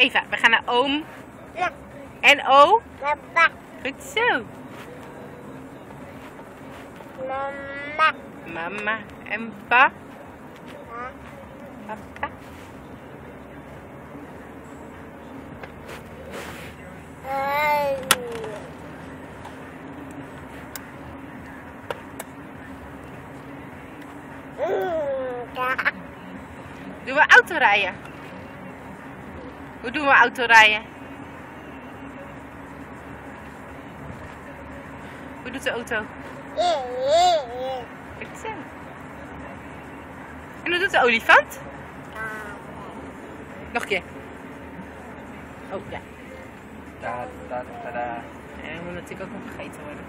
Eva, we gaan naar oom Ja. en o. Papa. Goed zo. Mama. Mama en pa. Ja. Papa. Hey. Mm. Doen we autorijden? Hoe doen we autorijden? Hoe doet de auto? En hoe doet de olifant? Nog een keer. Oh ja. En dat moet natuurlijk ook nog gegeten worden.